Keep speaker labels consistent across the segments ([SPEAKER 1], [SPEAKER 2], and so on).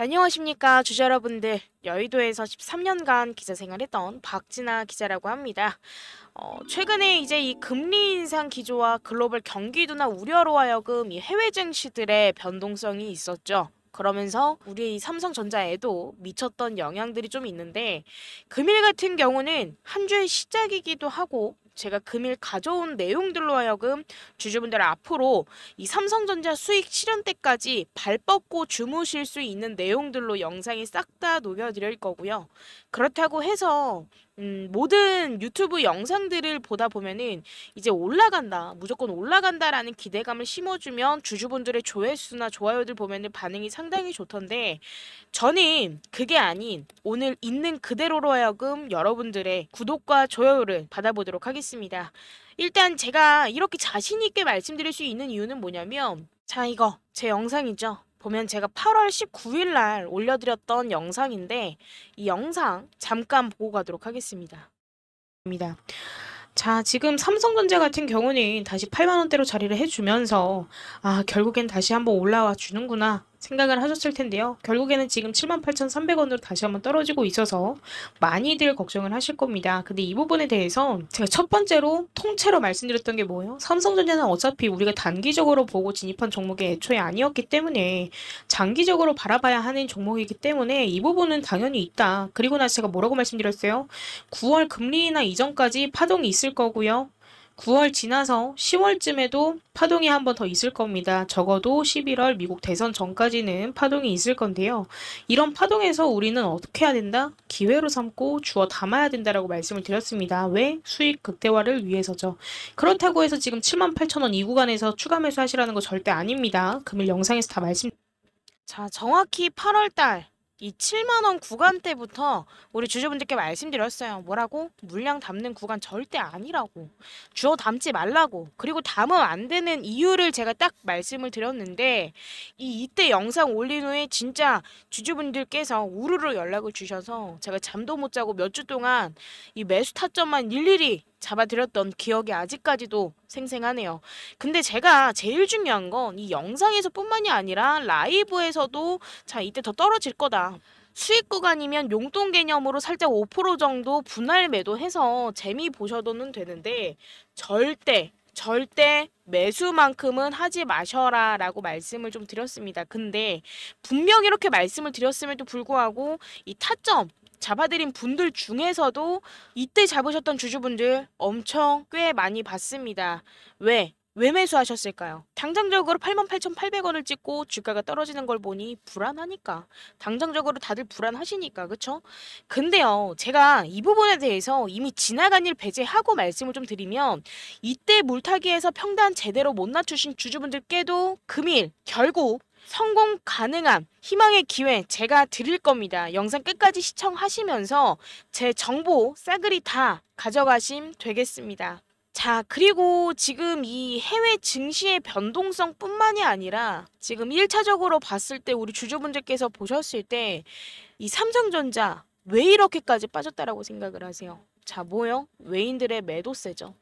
[SPEAKER 1] 자, 안녕하십니까 주주 여러분들 여의도에서 13년간 기자 생활했던 박진아 기자라고 합니다. 어, 최근에 이제 이 금리 인상 기조와 글로벌 경기도나 우려로 하여금 이 해외 증시들의 변동성이 있었죠. 그러면서 우리 삼성전자에도 미쳤던 영향들이 좀 있는데 금일 같은 경우는 한 주의 시작이기도 하고 제가 금일 가져온 내용들로 하여금 주주분들 앞으로 이 삼성전자 수익 실현 때까지 발 뻗고 주무실 수 있는 내용들로 영상이 싹 다 녹여드릴 거고요. 그렇다고 해서 음, 모든 유튜브 영상들을 보다 보면은 이제 올라간다, 무조건 올라간다라는 기대감을 심어주면 주주분들의 조회수나 좋아요들 보면은 반응이 상당히 좋던데 저는 그게 아닌 오늘 있는 그대로로 하여금 여러분들의 구독과 좋아요를 받아보도록 하겠습니다. 일단 제가 이렇게 자신있게 말씀드릴 수 있는 이유는 뭐냐면 자 이거 제 영상이죠. 보면 제가 8월 19일 날 올려드렸던 영상인데 이 영상 잠깐 보고 가도록 하겠습니다. 자, 지금 삼성전자 같은 경우는 다시 8만 원대로 자리를 해주면서 아, 결국엔 다시 한번 올라와 주는구나 생각을 하셨을 텐데요. 결국에는 지금 78,300원으로 다시 한번 떨어지고 있어서 많이들 걱정을 하실 겁니다. 근데 이 부분에 대해서 제가 첫 번째로 통째로 말씀드렸던 게 뭐예요? 삼성전자는 어차피 우리가 단기적으로 보고 진입한 종목이 애초에 아니었기 때문에 장기적으로 바라봐야 하는 종목이기 때문에 이 부분은 당연히 있다. 그리고 나서 제가 뭐라고 말씀드렸어요? 9월 금리 인하 이전까지 파동이 있을 거고요. 9월 지나서 10월쯤에도 파동이 한 번 더 있을 겁니다. 적어도 11월 미국 대선 전까지는 파동이 있을 건데요. 이런 파동에서 우리는 어떻게 해야 된다? 기회로 삼고 주어 담아야 된다라고 말씀을 드렸습니다. 왜? 수익 극대화를 위해서죠. 그렇다고 해서 지금 78,000원 이 구간에서 추가 매수하시라는 거 절대 아닙니다. 금일 영상에서 다 말씀 자, 정확히 8월 달 이 7만 원 구간 때부터 우리 주주분들께 말씀드렸어요. 뭐라고? 물량 담는 구간 절대 아니라고. 주어 담지 말라고. 그리고 담으면 안 되는 이유를 제가 딱 말씀을 드렸는데 이 이때 영상 올린 후에 진짜 주주분들께서 우르르 연락을 주셔서 제가 잠도 못 자고 몇 주 동안 이 매수 타점만 일일이 잡아드렸던 기억이 아직까지도 생생하네요. 근데 제가 제일 중요한 건 이 영상에서 뿐만이 아니라 라이브에서도 자, 이때 더 떨어질 거다. 수익 구간이면 용돈 개념으로 살짝 5% 정도 분할 매도해서 재미 보셔도는 되는데 절대 절대 매수만큼은 하지 마셔라 라고 말씀을 좀 드렸습니다. 근데 분명 이렇게 말씀을 드렸음에도 불구하고 이 타점 잡아드린 분들 중에서도 이때 잡으셨던 주주분들 엄청 꽤 많이 봤습니다. 왜? 왜 매수하셨을까요? 당장적으로 88,800원을 찍고 주가가 떨어지는 걸 보니 불안하니까. 당장적으로 다들 불안하시니까. 그쵸? 근데요. 제가 이 부분에 대해서 이미 지나간 일 배제하고 말씀을 좀 드리면 이때 물타기에서 평단 제대로 못 낮추신 주주분들께도 금일 결국 성공 가능한 희망의 기회 제가 드릴 겁니다. 영상 끝까지 시청하시면서 제 정보 싸그리 다 가져가심 되겠습니다. 자, 그리고 지금 이 해외 증시의 변동성 뿐만이 아니라 지금 1차적으로 봤을 때 우리 주주분들께서 보셨을 때 이 삼성전자 왜 이렇게까지 빠졌다라고 생각을 하세요? 자, 뭐요? 외인들의 매도세죠.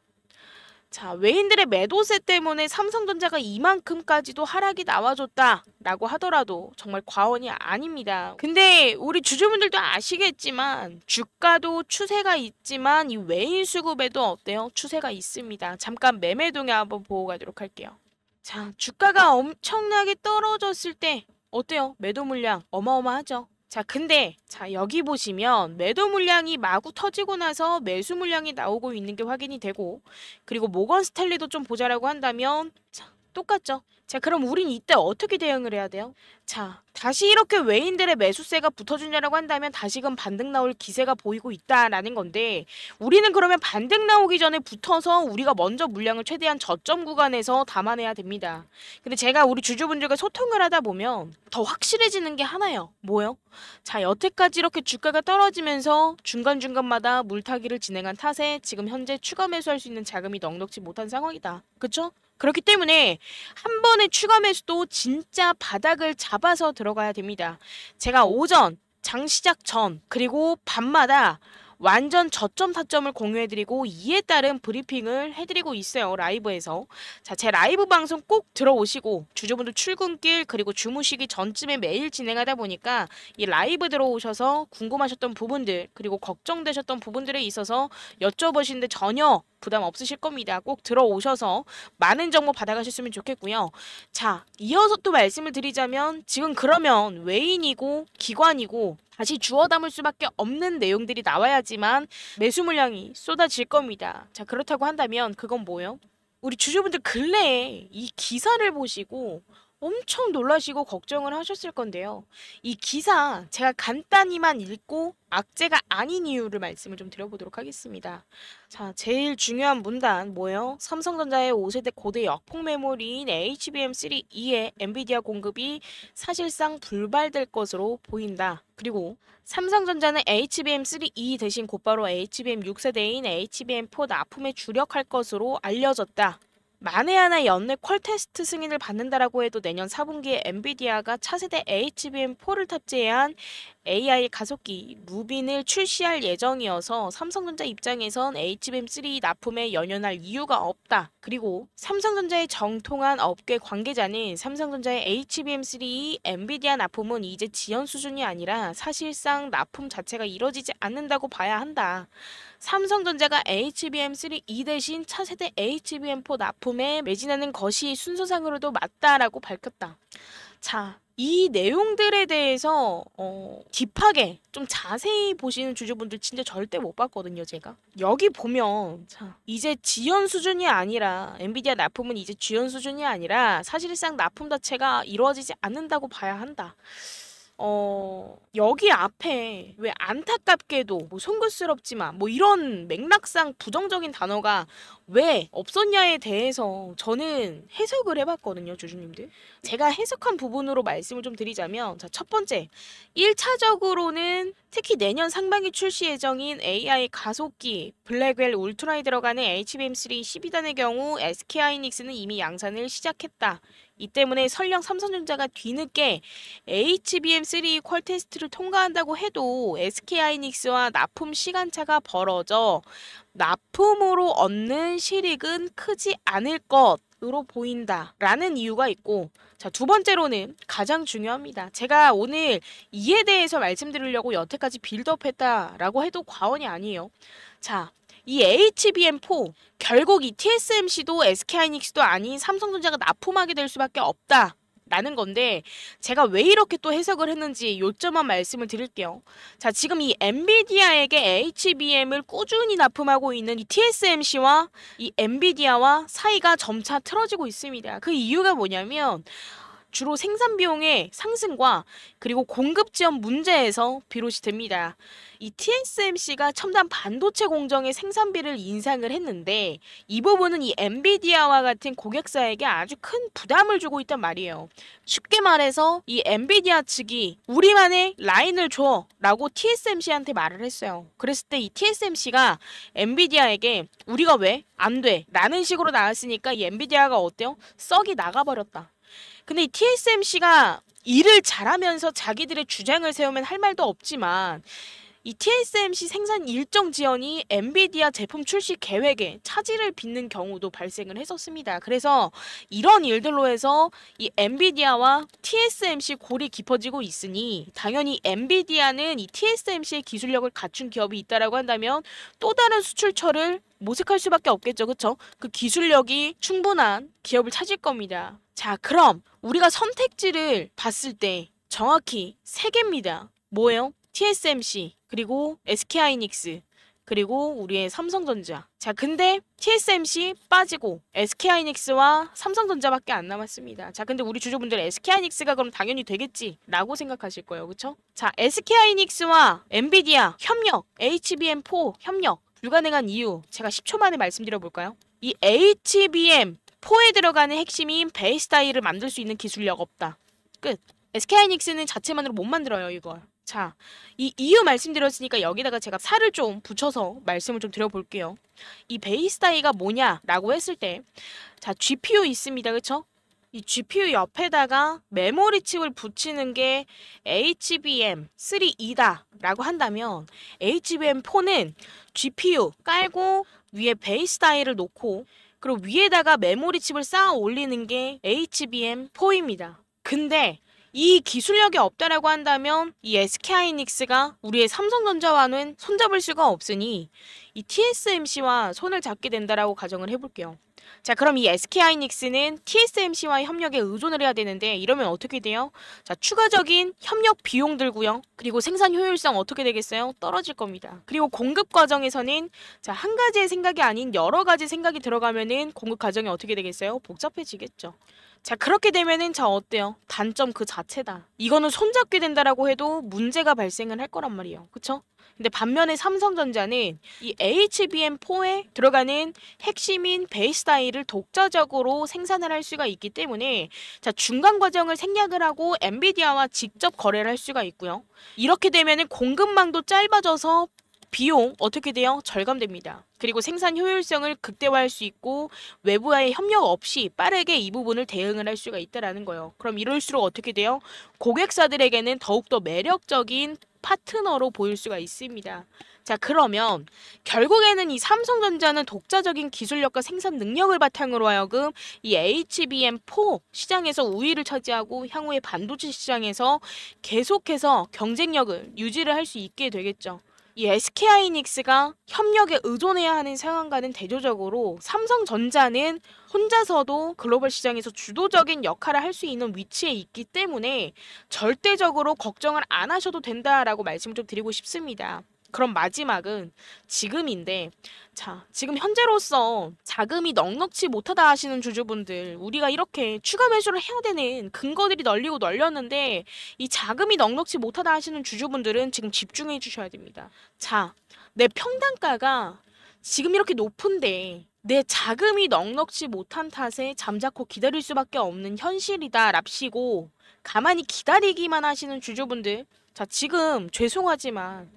[SPEAKER 1] 자, 외인들의 매도세 때문에 삼성전자가 이만큼까지도 하락이 나와줬다라고 하더라도 정말 과언이 아닙니다. 근데 우리 주주분들도 아시겠지만 주가도 추세가 있지만 이 외인 수급에도 어때요? 추세가 있습니다. 잠깐 매매 동향 한번 보고 가도록 할게요. 자, 주가가 엄청나게 떨어졌을 때 어때요? 매도 물량 어마어마하죠. 자, 근데 자, 여기 보시면 매도 물량이 마구 터지고 나서 매수 물량이 나오고 있는 게 확인이 되고 그리고 모건 스탠리도 좀 보자라고 한다면 자, 똑같죠. 자, 그럼 우린 이때 어떻게 대응을 해야 돼요? 자, 다시 이렇게 외인들의 매수세가 붙어주냐라고 한다면 다시금 반등 나올 기세가 보이고 있다라는 건데 우리는 그러면 반등 나오기 전에 붙어서 우리가 먼저 물량을 최대한 저점 구간에서 담아내야 됩니다. 근데 제가 우리 주주분들과 소통을 하다 보면 더 확실해지는 게 하나요. 뭐요? 자, 여태까지 이렇게 주가가 떨어지면서 중간중간마다 물타기를 진행한 탓에 지금 현재 추가 매수할 수 있는 자금이 넉넉지 못한 상황이다. 그쵸? 그렇기 때문에 한 번의 추가 매수도 진짜 바닥을 잡아서 들어가야 됩니다. 제가 오전, 장 시작 전, 그리고 밤마다 완전 저점 타점을 공유해드리고 이에 따른 브리핑을 해드리고 있어요 라이브에서 자 제 라이브 방송 꼭 들어오시고 주주분들 출근길 그리고 주무시기 전쯤에 매일 진행하다 보니까 이 라이브 들어오셔서 궁금하셨던 부분들 그리고 걱정되셨던 부분들에 있어서 여쭤보시는데 전혀 부담 없으실 겁니다. 꼭 들어오셔서 많은 정보 받아가셨으면 좋겠고요. 자, 이어서 또 말씀을 드리자면 지금 그러면 외인이고 기관이고 다시 주워 담을 수밖에 없는 내용들이 나와야지만 매수 물량이 쏟아질 겁니다. 자, 그렇다고 한다면 그건 뭐예요? 우리 주주분들 근래에 이 기사를 보시고 엄청 놀라시고 걱정을 하셨을 건데요. 이 기사 제가 간단히만 읽고 악재가 아닌 이유를 말씀을 좀 드려보도록 하겠습니다. 자, 제일 중요한 문단 뭐예요? 삼성전자의 5세대 고대 역폭 메모리인 HBM3E의 엔비디아 공급이 사실상 불발될 것으로 보인다. 그리고 삼성전자는 HBM3E 대신 곧바로 HBM 6세대인 HBM4 납품에 주력할 것으로 알려졌다. 만에 하나 연내 퀄 테스트 승인을 받는다라고 해도 내년 4분기에 엔비디아가 차세대 HBM4를 탑재한 AI 가속기 루빈을 출시할 예정이어서 삼성전자 입장에선 HBM3 납품에 연연할 이유가 없다. 그리고 삼성전자의 정통한 업계 관계자는 삼성전자의 HBM3 엔비디아 납품은 이제 지연 수준이 아니라 사실상 납품 자체가 이뤄지지 않는다고 봐야 한다. 삼성전자가 HBM3E 대신 차세대 HBM4 납품에 매진하는 것이 순서상으로도 맞다라고 밝혔다. 자, 이 내용들에 대해서 어, 딥하게 좀 자세히 보시는 주주분들 진짜 절대 못 봤거든요, 제가. 여기 보면 자, 이제 지연 수준이 아니라 엔비디아 납품은 이제 지연 수준이 아니라 사실상 납품 자체가 이루어지지 않는다고 봐야 한다. 어, 여기 앞에 왜 안타깝게도 뭐 송구스럽지만 뭐 이런 맥락상 부정적인 단어가 왜 없었냐에 대해서 저는 해석을 해봤거든요, 주주님들. 제가 해석한 부분으로 말씀을 좀 드리자면, 자, 첫 번째. 1차적으로는 특히 내년 상반기 출시 예정인 AI 가속기 블랙웰 울트라에 들어가는 HBM3 12단의 경우 SK하이닉스는 이미 양산을 시작했다. 이 때문에 설령 삼성전자가 뒤늦게 HBM3 퀄 테스트를 통과한다고 해도 SK하이닉스와 납품 시간차가 벌어져 납품으로 얻는 실익은 크지 않을 것으로 보인다. 라는 이유가 있고 자, 두 번째로는 가장 중요합니다. 제가 오늘 이에 대해서 말씀드리려고 여태까지 빌드업 했다라고 해도 과언이 아니에요. 자, 이 HBM4 결국 이 TSMC도 SK하이닉스도 아닌 삼성전자가 납품하게 될 수밖에 없다. 라는 건데 제가 왜 이렇게 또 해석을 했는지 요점만 말씀을 드릴게요. 자, 지금 이 엔비디아에게 HBM을 꾸준히 납품하고 있는 이 TSMC와 이 엔비디아와 사이가 점차 틀어지고 있습니다. 그 이유가 뭐냐면 주로 생산 비용의 상승과 그리고 공급 지원 문제에서 비롯이 됩니다. 이 TSMC가 첨단 반도체 공정의 생산비를 인상을 했는데 이 부분은 이 엔비디아와 같은 고객사에게 아주 큰 부담을 주고 있단 말이에요. 쉽게 말해서 이 엔비디아 측이 우리만의 라인을 줘라고 TSMC한테 말을 했어요. 그랬을 때 이 TSMC가 엔비디아에게 우리가 왜 안 돼? 라는 식으로 나왔으니까 이 엔비디아가 어때요? 썩이 나가버렸다. 근데 이 TSMC가 일을 잘하면서 자기들의 주장을 세우면 할 말도 없지만 이 TSMC 생산 일정 지연이 엔비디아 제품 출시 계획에 차질을 빚는 경우도 발생을 했었습니다. 그래서 이런 일들로 해서 이 엔비디아와 TSMC 골이 깊어지고 있으니 당연히 엔비디아는 이 TSMC의 기술력을 갖춘 기업이 있다라고 한다면 또 다른 수출처를 모색할 수밖에 없겠죠. 그렇죠? 그 기술력이 충분한 기업을 찾을 겁니다. 자, 그럼 우리가 선택지를 봤을 때 정확히 세 개입니다. 뭐예요? TSMC, 그리고 SK하이닉스, 그리고 우리의 삼성전자. 자, 근데 TSMC 빠지고 SK하이닉스와 삼성전자밖에 안 남았습니다. 자, 근데 우리 주주분들 SK하이닉스가 그럼 당연히 되겠지라고 생각하실 거예요. 그렇죠? 자, SK하이닉스와 엔비디아 협력, HBM4 협력 불가능한 이유 제가 10초 만에 말씀드려 볼까요? 이 HBM 4에 들어가는 핵심인 베이스 다이를 만들 수 있는 기술력 없다. 끝. SK하이닉스는 자체만으로 못 만들어요, 이걸. 자, 이 이유 말씀드렸으니까 여기다가 제가 살을 좀 붙여서 말씀을 좀 드려볼게요. 이 베이스 다이가 뭐냐라고 했을 때, 자, GPU 있습니다, 그쵸? 이 GPU 옆에다가 메모리 칩을 붙이는 게 HBM3E다 라고 한다면 HBM4는 GPU 깔고 위에 베이스 다이를 놓고 그리고 위에다가 메모리 칩을 쌓아 올리는 게 HBM4입니다. 근데 이 기술력이 없다라고 한다면 이 SK하이닉스가 우리의 삼성전자와는 손잡을 수가 없으니 이 TSMC와 손을 잡게 된다라고 가정을 해볼게요. 자, 그럼 이 SK하이닉스는 TSMC와의 협력에 의존을 해야 되는데 이러면 어떻게 돼요? 자, 추가적인 협력 비용 들고요. 그리고 생산 효율성 어떻게 되겠어요? 떨어질 겁니다. 그리고 공급 과정에서는 자, 한 가지의 생각이 아닌 여러 가지 생각이 들어가면은 공급 과정이 어떻게 되겠어요? 복잡해지겠죠. 자 그렇게 되면은 자 어때요? 단점 그 자체다. 이거는 손잡게 된다라고 해도 문제가 발생을 할 거란 말이에요. 그쵸? 근데 반면에 삼성전자는 이 HBM4에 들어가는 핵심인 베이스 다이를 독자적으로 생산을 할 수가 있기 때문에 자 중간 과정을 생략을 하고 엔비디아와 직접 거래를 할 수가 있고요. 이렇게 되면은 공급망도 짧아져서 비용 어떻게 돼요? 절감됩니다. 그리고 생산 효율성을 극대화할 수 있고 외부와의 협력 없이 빠르게 이 부분을 대응을 할 수가 있다라는 거예요. 그럼 이럴수록 어떻게 돼요? 고객사들에게는 더욱더 매력적인 파트너로 보일 수가 있습니다. 자, 그러면 결국에는 이 삼성전자는 독자적인 기술력과 생산 능력을 바탕으로 하여금 이 HBM4 시장에서 우위를 차지하고 향후의 반도체 시장에서 계속해서 경쟁력을 유지를 할 수 있게 되겠죠. 이 SK하이닉스가 협력에 의존해야 하는 상황과는 대조적으로 삼성전자는 혼자서도 글로벌 시장에서 주도적인 역할을 할 수 있는 위치에 있기 때문에 절대적으로 걱정을 안 하셔도 된다라고 말씀을 좀 드리고 싶습니다. 그럼 마지막은 지금인데 자 지금 현재로서 자금이 넉넉치 못하다 하시는 주주분들 우리가 이렇게 추가 매수를 해야 되는 근거들이 널리고 널렸는데 이 자금이 넉넉치 못하다 하시는 주주분들은 지금 집중해 주셔야 됩니다. 자 내 평단가가 지금 이렇게 높은데 내 자금이 넉넉치 못한 탓에 잠자코 기다릴 수밖에 없는 현실이다 랍시고 가만히 기다리기만 하시는 주주분들 자 지금 죄송하지만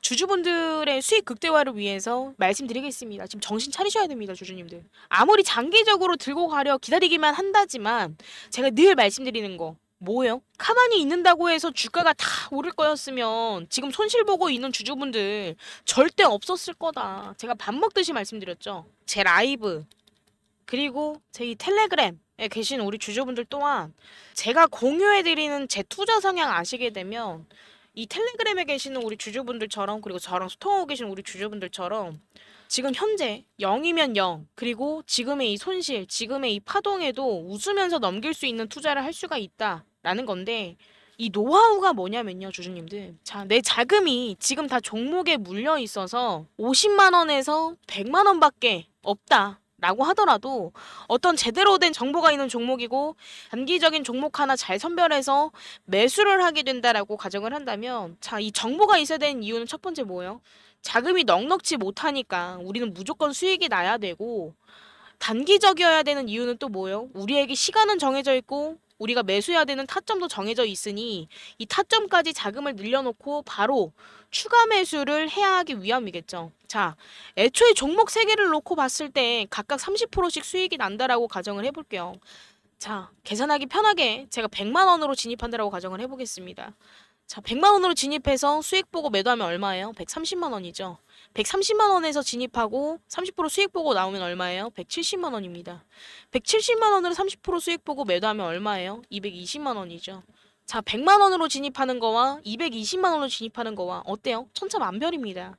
[SPEAKER 1] 주주분들의 수익 극대화를 위해서 말씀드리겠습니다. 지금 정신 차리셔야 됩니다, 주주님들. 아무리 장기적으로 들고 가려 기다리기만 한다지만 제가 늘 말씀드리는 거 뭐예요? 가만히 있는다고 해서 주가가 다 오를 거였으면 지금 손실 보고 있는 주주분들 절대 없었을 거다. 제가 밥 먹듯이 말씀드렸죠. 제 라이브 그리고 제 이 텔레그램 에 계신 우리 주주분들 또한 제가 공유해드리는 제 투자 성향 아시게 되면 이 텔레그램에 계시는 우리 주주분들처럼 그리고 저랑 소통하고 계신 우리 주주분들처럼 지금 현재 0이면 0 그리고 지금의 이 손실 지금의 이 파동에도 웃으면서 넘길 수 있는 투자를 할 수가 있다라는 건데 이 노하우가 뭐냐면요 주주님들. 자 내 자금이 지금 다 종목에 물려 있어서 50만 원에서 100만 원밖에 없다 라고 하더라도 어떤 제대로 된 정보가 있는 종목이고 단기적인 종목 하나 잘 선별해서 매수를 하게 된다라고 가정을 한다면 자, 이 정보가 있어야 되는 이유는 첫 번째 뭐예요? 자금이 넉넉지 못하니까 우리는 무조건 수익이 나야 되고 단기적이어야 되는 이유는 또 뭐예요? 우리에게 시간은 정해져 있고 우리가 매수해야 되는 타점도 정해져 있으니 이 타점까지 자금을 늘려놓고 바로 추가 매수를 해야 하기 위함이겠죠. 자, 애초에 종목 3개를 놓고 봤을 때 각각 30%씩 수익이 난다라고 가정을 해볼게요. 자, 계산하기 편하게 제가 100만 원으로 진입한다라고 가정을 해보겠습니다. 자, 100만 원으로 진입해서 수익 보고 매도하면 얼마예요? 130만 원이죠. 130만 원에서 진입하고 30% 수익 보고 나오면 얼마예요? 170만 원입니다. 170만 원으로 30% 수익 보고 매도하면 얼마예요? 220만 원이죠. 자, 100만 원으로 진입하는 거와 220만 원으로 진입하는 거와 어때요? 천차만별입니다.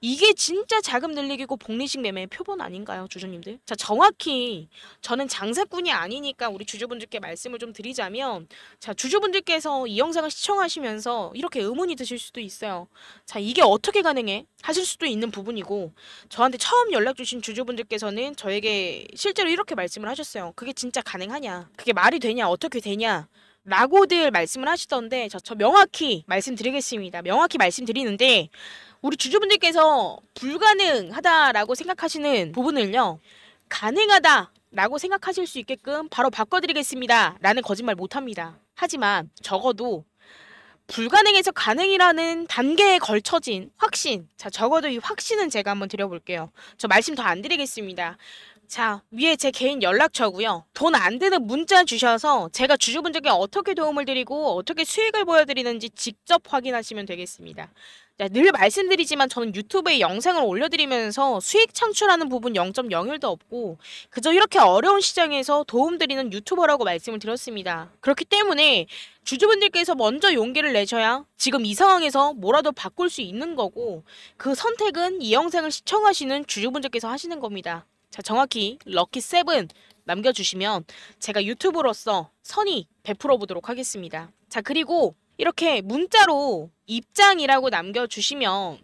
[SPEAKER 1] 이게 진짜 자금 늘리기고 복리식 매매의 표본 아닌가요, 주주님들? 자, 정확히 저는 장사꾼이 아니니까 우리 주주분들께 말씀을 좀 드리자면 자, 주주분들께서 이 영상을 시청하시면서 이렇게 의문이 드실 수도 있어요. 자, 이게 어떻게 가능해? 하실 수도 있는 부분이고 저한테 처음 연락 주신 주주분들께서는 저에게 실제로 이렇게 말씀을 하셨어요. 그게 진짜 가능하냐? 그게 말이 되냐? 어떻게 되냐? 라고들 말씀을 하시던데 저, 저 명확히 말씀드리겠습니다. 명확히 말씀드리는데 우리 주주분들께서 불가능하다라고 생각하시는 부분을요. 가능하다 라고 생각하실 수 있게끔 바로 바꿔드리겠습니다. 라는 거짓말 못합니다. 하지만 적어도 불가능에서 가능이라는 단계에 걸쳐진 확신. 자, 적어도 이 확신은 제가 한번 드려볼게요. 저 말씀 더 안 드리겠습니다. 자, 위에 제 개인 연락처고요. 돈안 드는 문자 주셔서 제가 주주분들께 어떻게 도움을 드리고 어떻게 수익을 보여드리는지 직접 확인하시면 되겠습니다. 자, 늘 말씀드리지만 저는 유튜브에 영상을 올려드리면서 수익 창출하는 부분 0.01도 없고 그저 이렇게 어려운 시장에서 도움드리는 유튜버라고 말씀을 드렸습니다. 그렇기 때문에 주주분들께서 먼저 용기를 내셔야 지금 이 상황에서 뭐라도 바꿀 수 있는 거고 그 선택은 이 영상을 시청하시는 주주분들께서 하시는 겁니다. 자, 정확히 럭키 세븐 남겨주시면 제가 유튜브로서 선의 베풀어 보도록 하겠습니다. 자, 그리고 이렇게 문자로 입장이라고 남겨주시면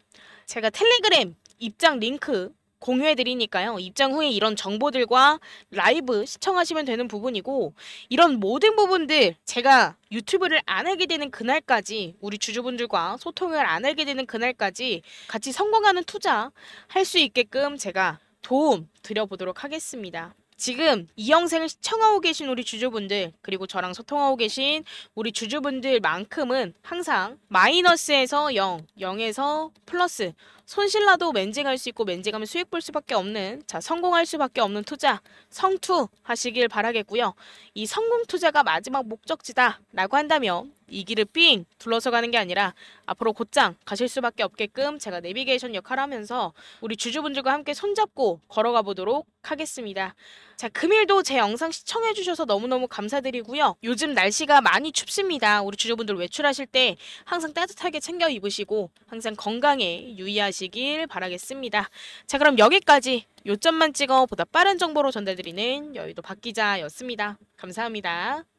[SPEAKER 1] 제가 텔레그램 입장 링크 공유해 드리니까요. 입장 후에 이런 정보들과 라이브 시청하시면 되는 부분이고 이런 모든 부분들 제가 유튜브를 안 하게 되는 그날까지 우리 주주분들과 소통을 안 하게 되는 그날까지 같이 성공하는 투자 할 수 있게끔 제가 도움 드려보도록 하겠습니다. 지금 이 영상을 시청하고 계신 우리 주주분들 그리고 저랑 소통하고 계신 우리 주주분들만큼은 항상 마이너스에서 0, 0에서 플러스 손실나도 맨징할 수 있고 맨징하면 수익 볼 수밖에 없는 자 성공할 수밖에 없는 투자 성투 하시길 바라겠고요. 이 성공 투자가 마지막 목적지다라고 한다면 이 길을 삥 둘러서 가는 게 아니라 앞으로 곧장 가실 수밖에 없게끔 제가 내비게이션 역할을 하면서 우리 주주분들과 함께 손잡고 걸어가 보도록 하겠습니다. 자, 금일도 제 영상 시청해 주셔서 너무너무 감사드리고요. 요즘 날씨가 많이 춥습니다. 우리 주주분들 외출하실 때 항상 따뜻하게 챙겨 입으시고 항상 건강에 유의 하시길 바라겠습니다. 자, 그럼 여기까지 요점만 찍어 보다 빠른 정보로 전달드리는 여의도 박 기자였습니다. 감사합니다.